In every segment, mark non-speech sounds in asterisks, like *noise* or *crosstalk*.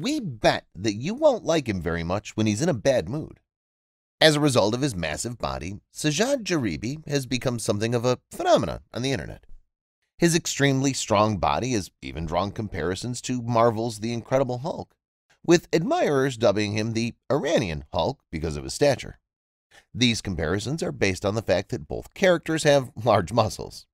we bet that you won't like him very much when he's in a bad mood. As a result of his massive body, Sajad Garibi has become something of a phenomenon on the internet. His extremely strong body has even drawn comparisons to Marvel's The Incredible Hulk, with admirers dubbing him the Iranian Hulk because of his stature. These comparisons are based on the fact that both characters have large muscles.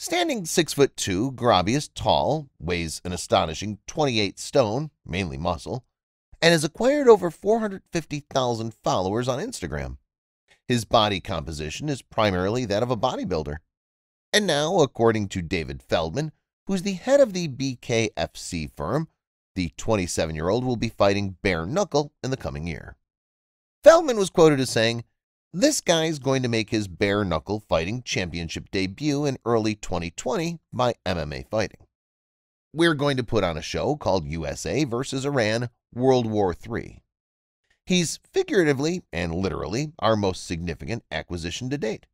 Standing 6 foot 2, Garibi is tall, weighs an astonishing 28 stone, mainly muscle, and has acquired over 450,000 followers on Instagram. His body composition is primarily that of a bodybuilder. And now, according to David Feldman, who's the head of the BKFC firm, the 27-year-old will be fighting bare knuckle in the coming year. Feldman was quoted as saying, this guy is going to make his bare knuckle fighting championship debut in early 2020 by MMA fighting. We're going to put on a show called USA vs. Iran World War III. He's figuratively and literally our most significant acquisition to date.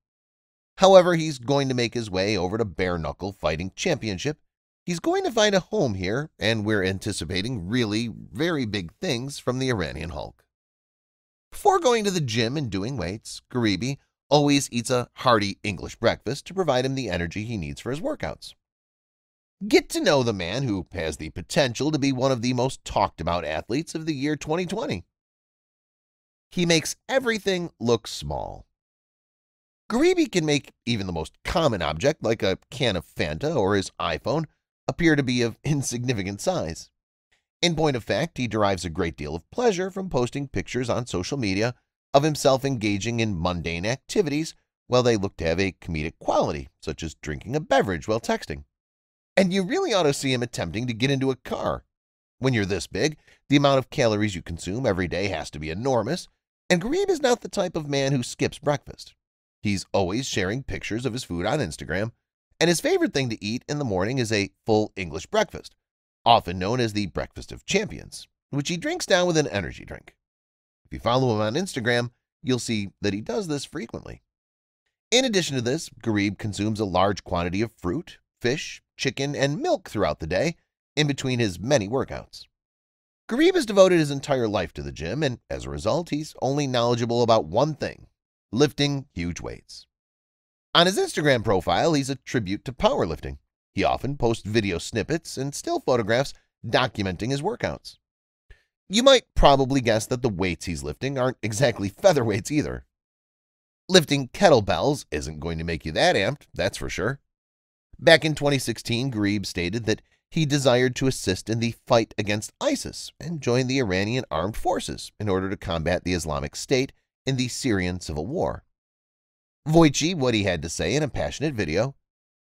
However, he's going to make his way over to Bare Knuckle Fighting Championship. He's going to find a home here, and we're anticipating really very big things from the Iranian Hulk. Before going to the gym and doing weights, Garibi always eats a hearty English breakfast to provide him the energy he needs for his workouts. Get to know the man who has the potential to be one of the most talked about athletes of the year 2020. He makes everything look small. Garibi can make even the most common object, like a can of Fanta or his iPhone, appear to be of *laughs* insignificant size. In point of fact, he derives a great deal of pleasure from posting pictures on social media of himself engaging in mundane activities while they look to have a comedic quality, such as drinking a beverage while texting. And you really ought to see him attempting to get into a car. When you're this big, the amount of calories you consume every day has to be enormous, and Garib is not the type of man who skips breakfast. He's always sharing pictures of his food on Instagram, and his favorite thing to eat in the morning is a full English breakfast, often known as the Breakfast of Champions, which he drinks down with an energy drink. If you follow him on Instagram, you'll see that he does this frequently. In addition to this, Garib consumes a large quantity of fruit, fish, chicken, and milk throughout the day, in between his many workouts. Garib has devoted his entire life to the gym, and as a result, he's only knowledgeable about one thing lifting huge weights. On his Instagram profile, he's a tribute to powerlifting. He often posts video snippets and still photographs documenting his workouts. You might probably guess that the weights he's lifting aren't exactly *laughs* featherweights either. Lifting kettlebells isn't going to make you that amped, that's for sure. Back in 2016, Garib stated that he desired to assist in the fight against ISIS and join the Iranian armed forces in order to combat the Islamic State in the Syrian civil war. Voici what he had to say in a passionate video,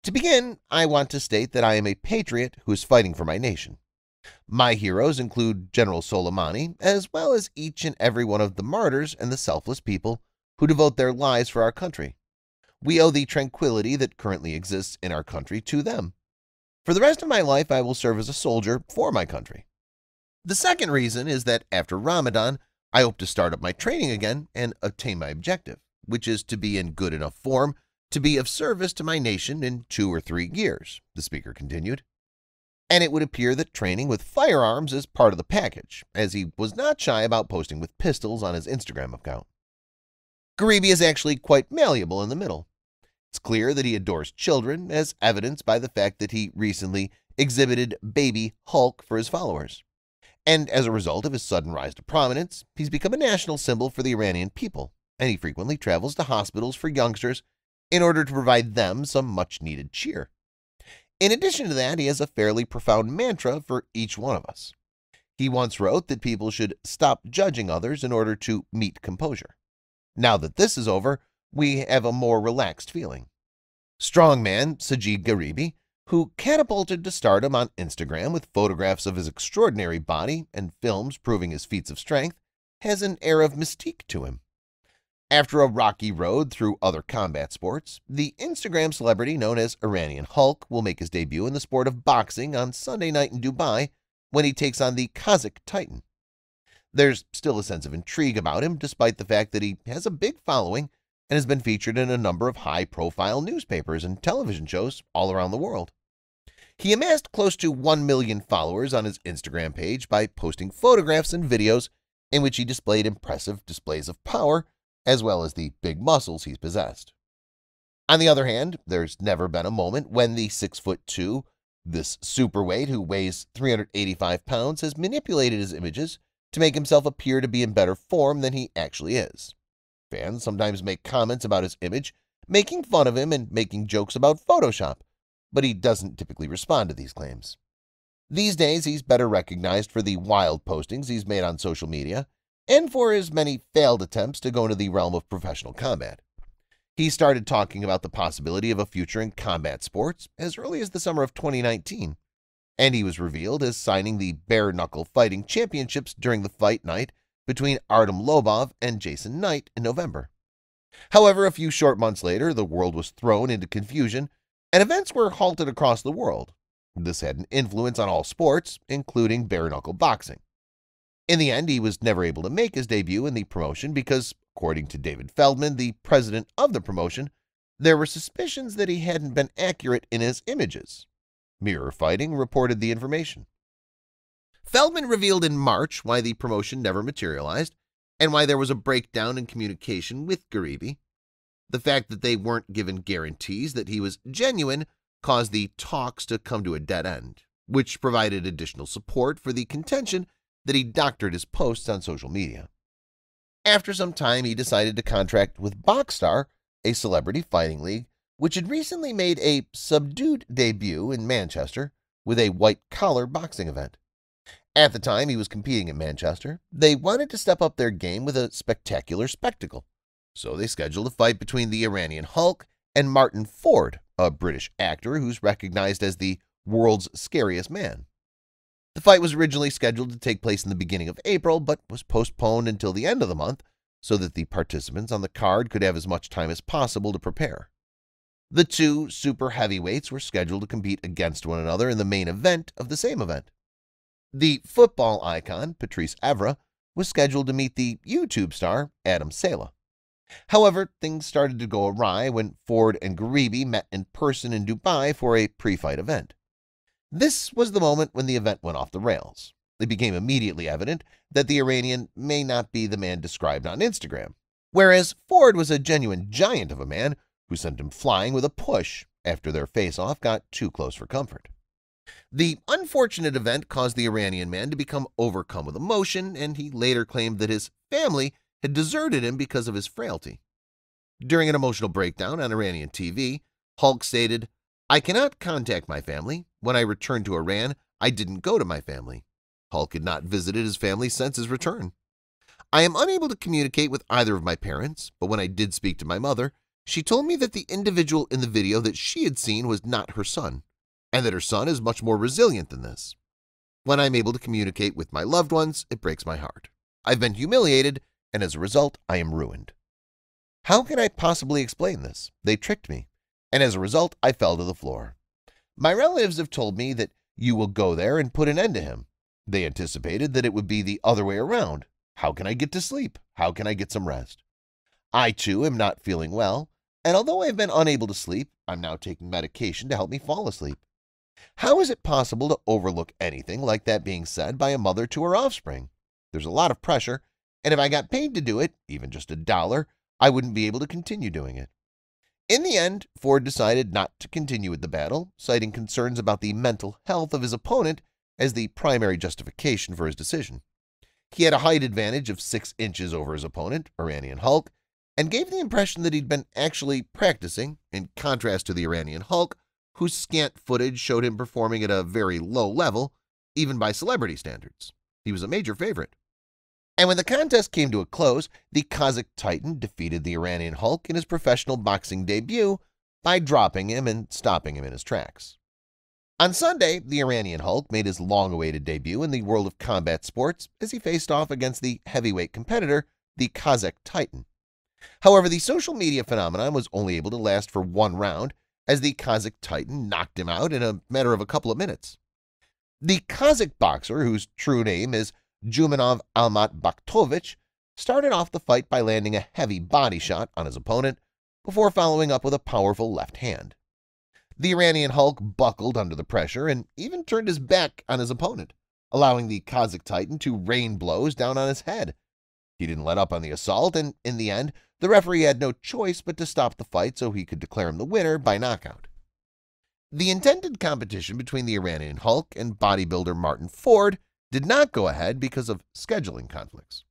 to begin, I want to state that I am a patriot who is fighting for my nation. My heroes include General Soleimani, as well as each and every one of the martyrs and the selfless people who devote their lives for our country. We owe the tranquility that currently exists in our country to them. For the rest of my life, I will serve as a soldier for my country. The second reason is that after Ramadan, I hope to start up my training again and attain my objective, which is to be in good enough form to be of service to my nation in two or three years, the speaker continued. And it would appear that training with firearms is part of the package, as he was not shy about posting with pistols on his Instagram account. Garibi is actually quite malleable in the middle. It's clear that he adores children, as evidenced by the fact that he recently exhibited Baby Hulk for his followers. And as a result of his sudden rise to prominence, he's become a national symbol for the Iranian people, and he frequently travels to hospitals for youngsters in order to provide them some much-needed cheer. In addition to that, he has a fairly profound mantra for each one of us. He once wrote that people should stop judging others in order to meet composure. Now that this is over, we have a more relaxed feeling. Strongman Sajid Garibi, who catapulted to stardom on Instagram with photographs of his extraordinary body and films proving his feats of strength, has an air of mystique to him. After a rocky road through other combat sports, the Instagram celebrity known as Iranian Hulk will make his debut in the sport of boxing on Sunday night in Dubai when he takes on the Kazakh Titan. There's still a sense of intrigue about him despite the fact that he has a big following and has been featured in a number of high-profile newspapers and television shows all around the world. He amassed close to 1 million followers on his Instagram page by posting photographs and videos in which he displayed impressive displays of power as well as the big muscles he's possessed. On the other hand, there's never been a moment when the 6'2", this superweight who weighs 385 pounds has manipulated his images to make himself appear to be in better form than he actually is. Fans sometimes make comments about his image, making fun of him and making jokes about Photoshop, but he doesn't typically respond to these claims. These days, he's better recognized for the wild postings he's made on social media and for his many failed attempts to go into the realm of professional combat. He started talking about the possibility of a future in combat sports as early as the summer of 2019, and he was revealed as signing the bare-knuckle fighting championships during the fight night between Artem Lobov and Jason Knight in November. However, a few short months later, the world was thrown into confusion and events were halted across the world. This had an influence on all sports, including bare-knuckle boxing. In the end, he was never able to make his debut in the promotion because, according to David Feldman, the president of the promotion, there were suspicions that he hadn't been accurate in his images. Mirror Fighting reported the information. Feldman revealed in March why the promotion never materialized and why there was a breakdown in communication with Garibi. The fact that they weren't given guarantees that he was genuine caused the talks to come to a dead end, which provided additional support for the contention that he doctored his posts on social media. After some time, he decided to contract with Boxstar, a celebrity fighting league, which had recently made a subdued debut in Manchester with a white-collar boxing event. At the time he was competing in Manchester, they wanted to step up their game with a spectacular spectacle, so they scheduled a fight between the Iranian Hulk and Martin Ford, a British actor who's recognized as the world's scariest man. The fight was originally scheduled to take place in the beginning of April, but was postponed until the end of the month so that the participants on the card could have as much time as possible to prepare. The two super heavyweights were scheduled to compete against one another in the main event of the same event. The football icon, Patrice Evra, was scheduled to meet the YouTube star, Adam Saleh. However, things started to go awry when Ford and Garibi met in person in Dubai for a pre-fight event. This was the moment when the event went off the rails. It became immediately evident that the Iranian may not be the man described on Instagram, whereas Ford was a genuine giant of a man who sent him flying with a push after their face-off got too close for comfort. The unfortunate event caused the Iranian man to become overcome with emotion, and he later claimed that his family had deserted him because of his frailty. During an emotional breakdown on Iranian TV, Hulk stated, I cannot contact my family. When I returned to Iran, I didn't go to my family. Hulk had not visited his family since his return. I am unable to communicate with either of my parents, but when I did speak to my mother, she told me that the individual in the video that she had seen was not her son, and that her son is much more resilient than this. When I'm able to communicate with my loved ones, it breaks my heart. I've been humiliated, and as a result, I am ruined. How can I possibly explain this? They tricked me, and as a result, I fell to the floor. My relatives have told me that you will go there and put an end to him. They anticipated that it would be the other way around. How can I get to sleep? How can I get some rest? I, too, am not feeling well, and although I have been unable to sleep, I'm now taking medication to help me fall asleep. How is it possible to overlook anything like that being said by a mother to her offspring? There's a lot of pressure, and if I got paid to do it, even just a dollar, I wouldn't be able to continue doing it. In the end, Ford decided not to continue with the battle, citing concerns about the mental health of his opponent as the primary justification for his decision. He had a height advantage of six inches over his opponent, Iranian Hulk, and gave the impression that he'd been actually practicing, in contrast to the Iranian Hulk, whose scant footage showed him performing at a very low level, even by celebrity standards. He was a major favorite. And when the contest came to a close, the Kazakh Titan defeated the Iranian Hulk in his professional boxing debut by dropping him and stopping him in his tracks. On Sunday, the Iranian Hulk made his long-awaited debut in the world of combat sports as he faced off against the heavyweight competitor, the Kazakh Titan. However, the social media phenomenon was only able to last for one round as the Kazakh Titan knocked him out in a matter of a couple of minutes. The Kazakh boxer, whose true name is Jumanov Almat Bakhtovich, started off the fight by landing a heavy body shot on his opponent before following up with a powerful left hand. The Iranian Hulk buckled under the pressure and even turned his back on his opponent, allowing the Kazakh Titan to rain blows down on his head. He didn't let up on the assault, and in the end, the referee had no choice but to stop the fight so he could declare him the winner by knockout. The intended competition between the Iranian Hulk and bodybuilder Martin Ford did not go ahead because of scheduling conflicts.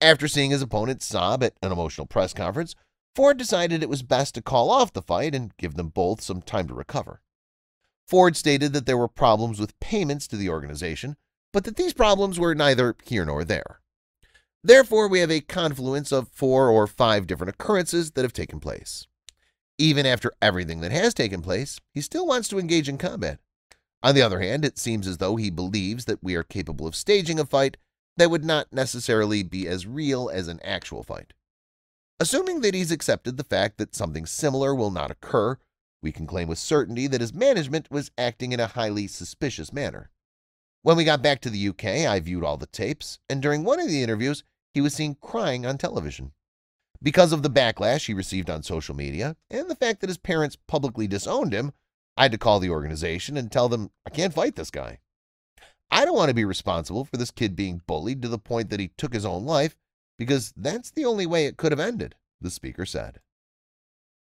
After seeing his opponent sob at an emotional press conference, Ford decided it was best to call off the fight and give them both some time to recover. Ford stated that there were problems with payments to the organization, but that these problems were neither here nor there. Therefore, we have a confluence of four or five different occurrences that have taken place. Even after everything that has taken place, he still wants to engage in combat. On the other hand, it seems as though he believes that we are capable of staging a fight that would not necessarily be as real as an actual fight. Assuming that he's accepted the fact that something similar will not occur, we can claim with certainty that his management was acting in a highly suspicious manner. When we got back to the UK, I viewed all the tapes, and during one of the interviews, he was seen crying on television. Because of the backlash he received on social media and the fact that his parents publicly disowned him, I had to call the organization and tell them I can't fight this guy. I don't want to be responsible for this kid being bullied to the point that he took his own life because that's the only way it could have ended, the speaker said.